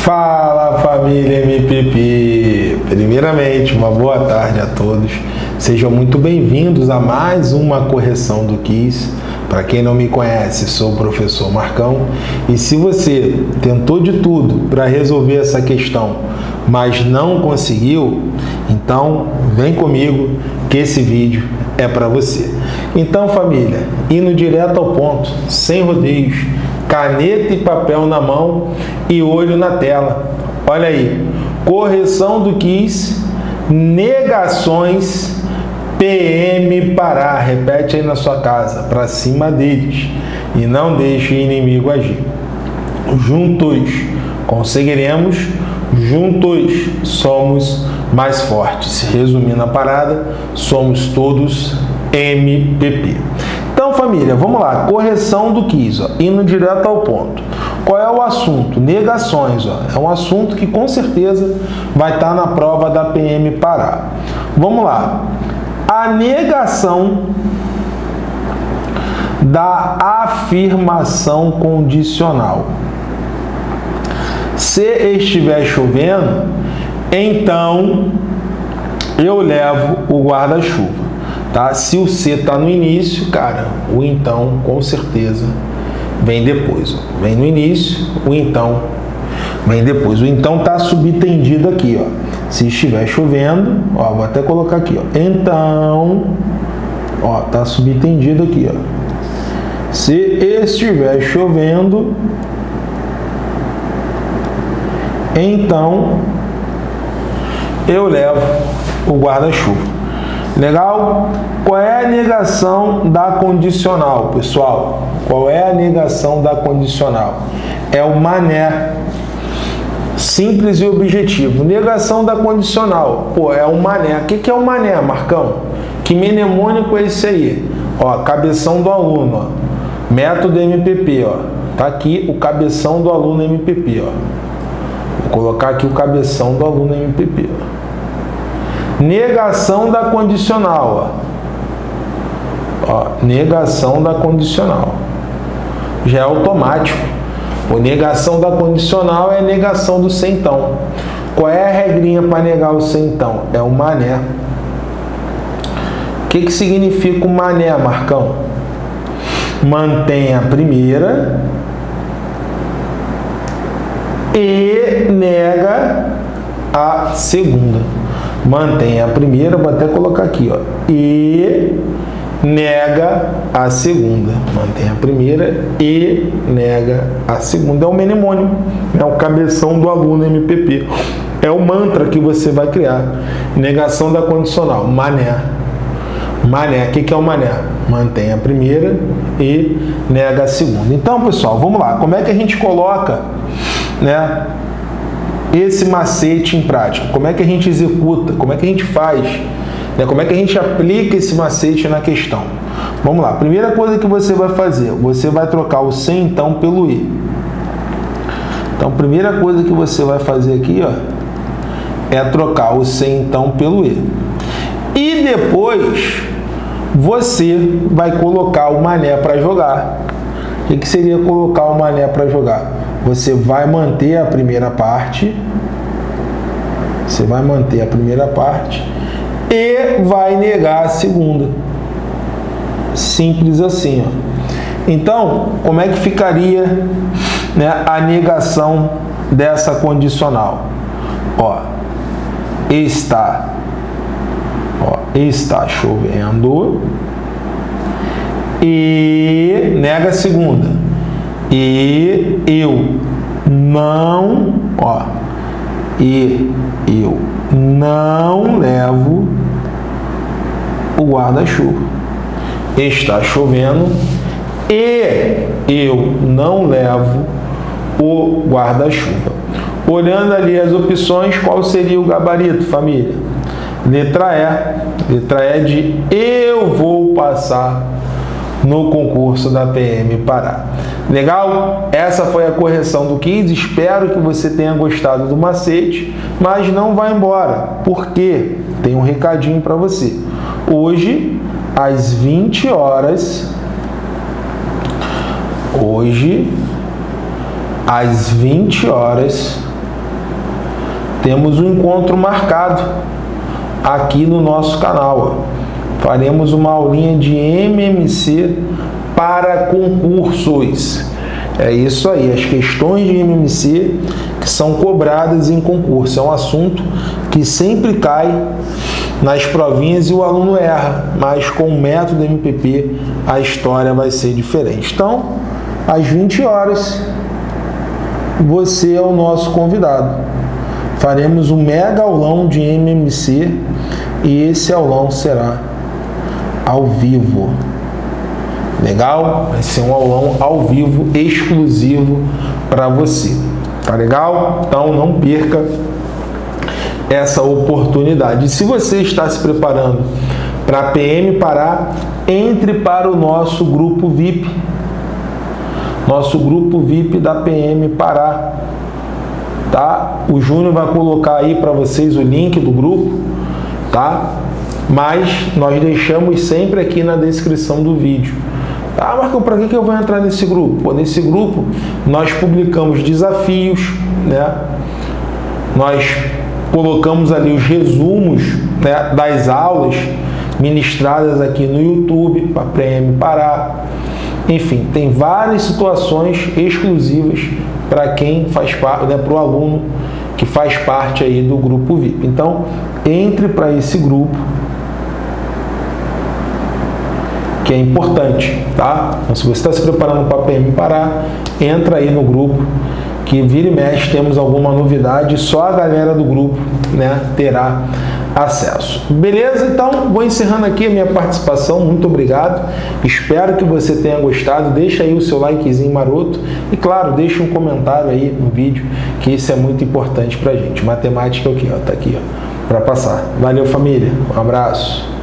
Fala família MPP! Primeiramente, uma boa tarde a todos. Sejam muito bem-vindos a mais uma correção do Kiss. Para quem não me conhece, sou o professor Marcão e se você tentou de tudo para resolver essa questão, mas não conseguiu, então vem comigo que esse vídeo é para você. Então, família, indo direto ao ponto, sem rodeios, caneta e papel na mão e olho na tela. Olha aí, correção do quiz, negações, PM Pará. Repete aí na sua casa, para cima deles e não deixe o inimigo agir. Juntos conseguiremos, juntos somos mais fortes. Resumindo a parada, somos todos MPP. Então, família, vamos lá. Correção do quiz, ó, indo direto ao ponto. Qual é o assunto? Negações. Ó. É um assunto que com certeza vai estar na prova da PM Pará. Vamos lá. A negação da afirmação condicional. Se estiver chovendo, então eu levo o guarda-chuva. Tá? Se o C está no início, cara, o então com certeza vem depois. Ó. Vem no início, o então vem depois. O então está subtendido aqui, ó. Se estiver chovendo, ó, vou até colocar aqui, ó. Então, ó, tá subtendido aqui, ó. Se estiver chovendo, então eu levo o guarda-chuva. Legal? Qual é a negação da condicional, pessoal? Qual é a negação da condicional? É o mané. Simples e objetivo. Negação da condicional. Pô, é o mané. O que é o mané, Marcão? Que mnemônico é esse aí? Ó, cabeção do aluno, ó. Método MPP, ó. Tá aqui o cabeção do aluno MPP, ó. Vou colocar aqui o cabeção do aluno MPP, ó. Negação da condicional. Ó. Negação da condicional. Já é automático. O negação da condicional é negação do centão. Qual é a regrinha para negar o centão? É o mané. O que, que significa o mané, Marcão? Mantém a primeira e nega a segunda mantém a primeira, vou até colocar aqui, ó, e nega a segunda. Mantém a primeira e nega a segunda. É o mnemônio, é o cabeção do aluno MPP. É o mantra que você vai criar. Negação da condicional, mané. Mané, o que é o mané? Mantém a primeira e nega a segunda. Então, pessoal, vamos lá. Como é que a gente coloca, né? Esse macete em prática? Como é que a gente executa? Como é que a gente faz? Né? Como é que a gente aplica esse macete na questão? Vamos lá. Primeira coisa que você vai fazer, você vai trocar o sem então pelo e. Então, primeira coisa que você vai fazer aqui, ó, é trocar o sem então pelo e. E depois você vai colocar o mané para jogar. O que seria colocar o mané para jogar? você vai manter a primeira parte, você vai manter a primeira parte e vai negar a segunda. Simples assim, ó. Então, como é que ficaria né, a negação dessa condicional? Ó, está, ó, está chovendo e nega a segunda e eu não, ó, e eu não levo o guarda-chuva. Está chovendo e eu não levo o guarda-chuva. Olhando ali as opções, qual seria o gabarito, família? Letra E. Letra E de eu vou passar no concurso da PM Pará. Legal? Essa foi a correção do quiz. Espero que você tenha gostado do macete, mas não vá embora, porque tem um recadinho para você. Hoje, às 20 horas, hoje, às 20 horas, temos um encontro marcado aqui no nosso canal. Faremos uma aulinha de MMC para concursos. É isso aí, as questões de MMC que são cobradas em concurso. É um assunto que sempre cai nas provinhas e o aluno erra, mas com o método MPP a história vai ser diferente. Então, às 20 horas, você é o nosso convidado. Faremos um mega aulão de MMC e esse aulão será ao vivo. Legal? Vai ser um aulão ao vivo exclusivo para você. Tá legal? Então não perca essa oportunidade. Se você está se preparando para PM Pará, entre para o nosso grupo VIP. Nosso grupo VIP da PM Pará. Tá? O Júnior vai colocar aí para vocês o link do grupo, tá? Mas nós deixamos sempre aqui na descrição do vídeo. Ah, Marcão, para que eu vou entrar nesse grupo? Pô, nesse grupo nós publicamos desafios, né? Nós colocamos ali os resumos né, das aulas ministradas aqui no YouTube para PM Pará. Enfim, tem várias situações exclusivas para quem faz parte, né, para o aluno que faz parte aí do grupo VIP. Então, entre para esse grupo que é importante, tá? Então, se você está se preparando para a PM Pará, entra aí no grupo que vira e mexe temos alguma novidade, só a galera do grupo, né, terá acesso. Beleza? Então, vou encerrando aqui a minha participação. Muito obrigado. Espero que você tenha gostado. Deixa aí o seu likezinho maroto e, claro, deixa um comentário aí no vídeo, que isso é muito importante pra gente. Matemática é o que? Tá aqui, ó, para passar. Valeu, família. Um abraço.